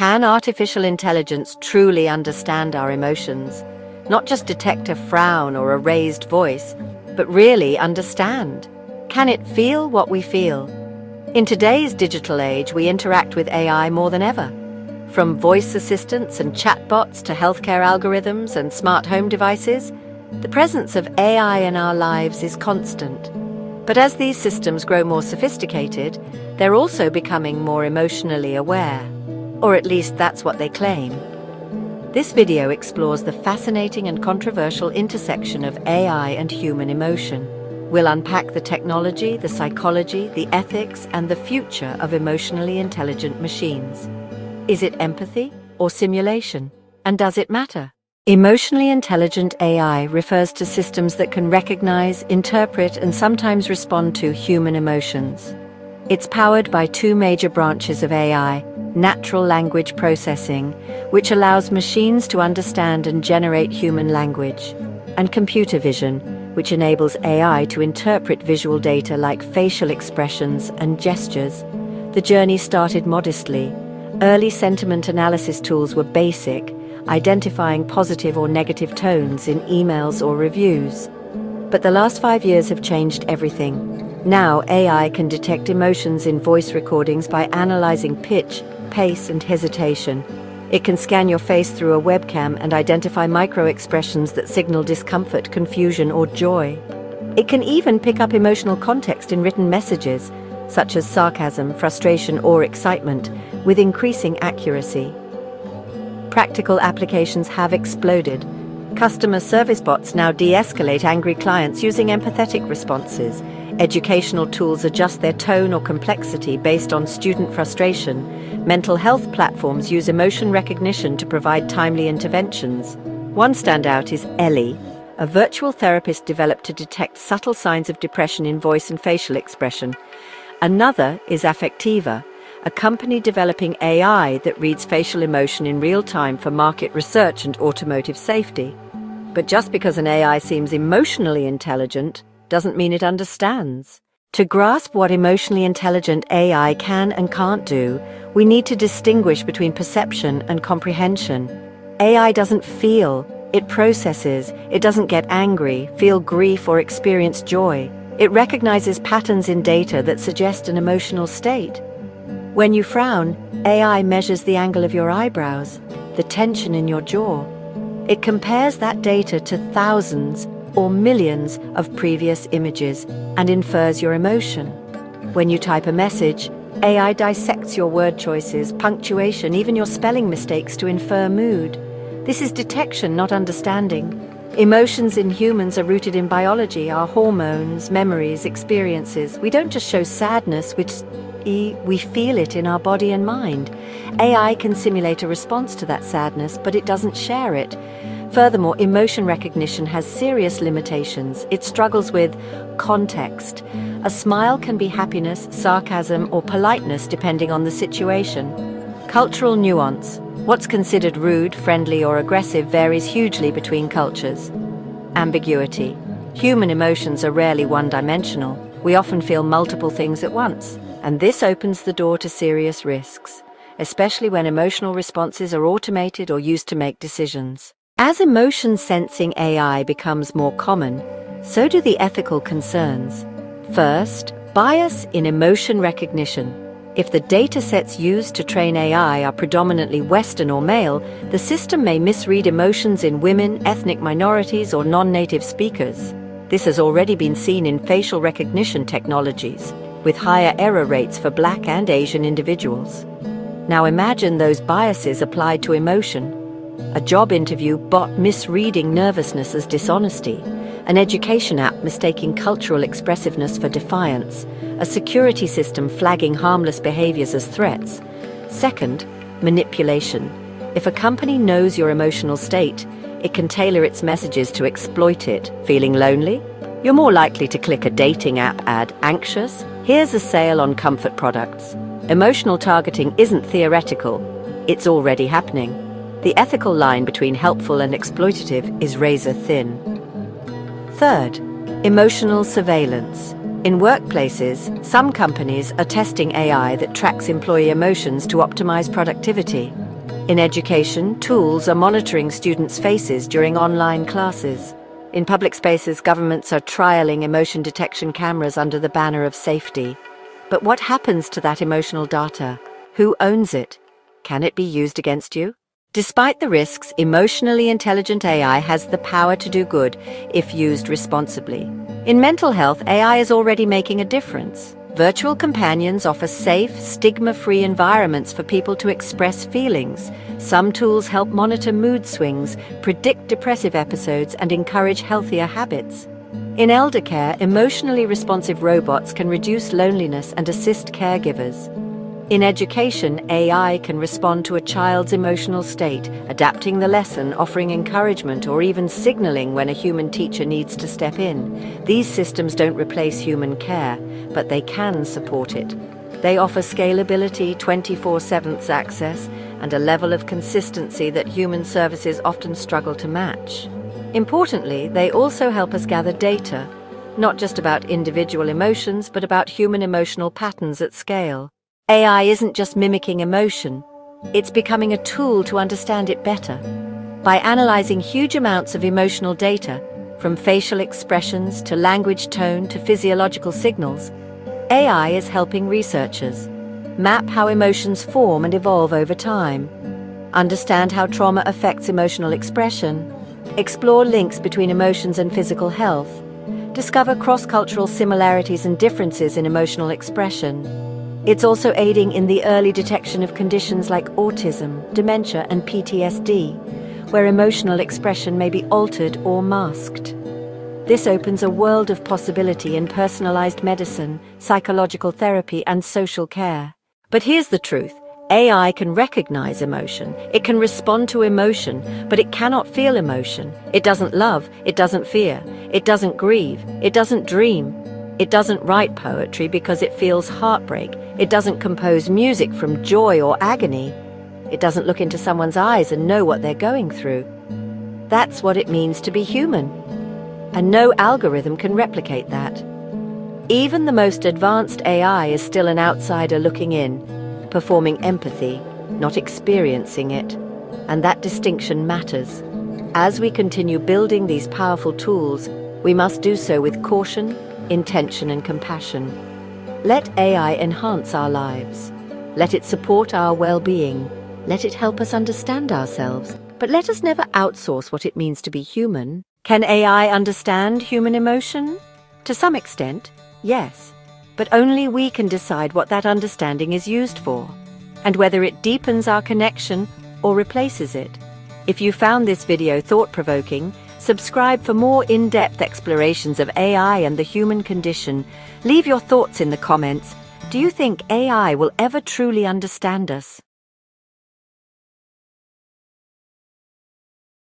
Can artificial intelligence truly understand our emotions? Not just detect a frown or a raised voice, but really understand? Can it feel what we feel? In today's digital age, we interact with AI more than ever. From voice assistants and chatbots to healthcare algorithms and smart home devices, the presence of AI in our lives is constant. But as these systems grow more sophisticated, they're also becoming more emotionally aware. Or at least that's what they claim. This video explores the fascinating and controversial intersection of AI and human emotion. We'll unpack the technology, the psychology, the ethics, and the future of emotionally intelligent machines. Is it empathy or simulation? And does it matter? Emotionally intelligent AI refers to systems that can recognize, interpret, and sometimes respond to human emotions. It's powered by two major branches of AI natural language processing, which allows machines to understand and generate human language, and computer vision, which enables AI to interpret visual data like facial expressions and gestures. The journey started modestly. Early sentiment analysis tools were basic, identifying positive or negative tones in emails or reviews. But the last five years have changed everything. Now, AI can detect emotions in voice recordings by analyzing pitch, pace, and hesitation. It can scan your face through a webcam and identify micro expressions that signal discomfort, confusion, or joy. It can even pick up emotional context in written messages, such as sarcasm, frustration, or excitement, with increasing accuracy. Practical applications have exploded. Customer service bots now de escalate angry clients using empathetic responses. Educational tools adjust their tone or complexity based on student frustration. Mental health platforms use emotion recognition to provide timely interventions. One standout is Ellie, a virtual therapist developed to detect subtle signs of depression in voice and facial expression. Another is Affectiva, a company developing AI that reads facial emotion in real time for market research and automotive safety. But just because an AI seems emotionally intelligent doesn't mean it understands. To grasp what emotionally intelligent AI can and can't do, we need to distinguish between perception and comprehension. AI doesn't feel, it processes, it doesn't get angry, feel grief, or experience joy. It recognizes patterns in data that suggest an emotional state. When you frown, AI measures the angle of your eyebrows, the tension in your jaw. It compares that data to thousands or millions of previous images and infers your emotion. When you type a message, AI dissects your word choices, punctuation, even your spelling mistakes to infer mood. This is detection, not understanding. Emotions in humans are rooted in biology, our hormones, memories, experiences. We don't just show sadness, which we feel it in our body and mind. AI can simulate a response to that sadness, but it doesn't share it. Furthermore, emotion recognition has serious limitations. It struggles with context. A smile can be happiness, sarcasm, or politeness depending on the situation. Cultural nuance. What's considered rude, friendly, or aggressive varies hugely between cultures. Ambiguity. Human emotions are rarely one dimensional. We often feel multiple things at once and this opens the door to serious risks, especially when emotional responses are automated or used to make decisions. As emotion sensing AI becomes more common, so do the ethical concerns. First, bias in emotion recognition. If the datasets used to train AI are predominantly Western or male, the system may misread emotions in women, ethnic minorities, or non native speakers. This has already been seen in facial recognition technologies with higher error rates for black and Asian individuals. Now imagine those biases applied to emotion. A job interview bot misreading nervousness as dishonesty, an education app mistaking cultural expressiveness for defiance, a security system flagging harmless behaviors as threats. Second, manipulation. If a company knows your emotional state, it can tailor its messages to exploit it. Feeling lonely? You're more likely to click a dating app ad anxious, Here's a sale on comfort products. Emotional targeting isn't theoretical, it's already happening. The ethical line between helpful and exploitative is razor thin. Third, emotional surveillance. In workplaces, some companies are testing AI that tracks employee emotions to optimize productivity. In education, tools are monitoring students' faces during online classes. In public spaces, governments are trialling emotion detection cameras under the banner of safety. But what happens to that emotional data? Who owns it? Can it be used against you? Despite the risks, emotionally intelligent AI has the power to do good if used responsibly. In mental health, AI is already making a difference. Virtual companions offer safe, stigma-free environments for people to express feelings. Some tools help monitor mood swings, predict depressive episodes, and encourage healthier habits. In elder care, emotionally responsive robots can reduce loneliness and assist caregivers. In education, AI can respond to a child's emotional state, adapting the lesson, offering encouragement, or even signaling when a human teacher needs to step in. These systems don't replace human care, but they can support it. They offer scalability, 24-7 access, and a level of consistency that human services often struggle to match. Importantly, they also help us gather data, not just about individual emotions, but about human emotional patterns at scale. AI isn't just mimicking emotion, it's becoming a tool to understand it better. By analyzing huge amounts of emotional data, from facial expressions to language tone to physiological signals, AI is helping researchers map how emotions form and evolve over time, understand how trauma affects emotional expression, explore links between emotions and physical health, discover cross-cultural similarities and differences in emotional expression, it's also aiding in the early detection of conditions like autism, dementia, and PTSD, where emotional expression may be altered or masked. This opens a world of possibility in personalized medicine, psychological therapy, and social care. But here's the truth. AI can recognize emotion, it can respond to emotion, but it cannot feel emotion. It doesn't love, it doesn't fear, it doesn't grieve, it doesn't dream, it doesn't write poetry because it feels heartbreak. It doesn't compose music from joy or agony. It doesn't look into someone's eyes and know what they're going through. That's what it means to be human. And no algorithm can replicate that. Even the most advanced AI is still an outsider looking in, performing empathy, not experiencing it. And that distinction matters. As we continue building these powerful tools, we must do so with caution intention and compassion. Let AI enhance our lives. Let it support our well-being. Let it help us understand ourselves. But let us never outsource what it means to be human. Can AI understand human emotion? To some extent, yes. But only we can decide what that understanding is used for, and whether it deepens our connection or replaces it. If you found this video thought-provoking, Subscribe for more in-depth explorations of AI and the human condition. Leave your thoughts in the comments. Do you think AI will ever truly understand us?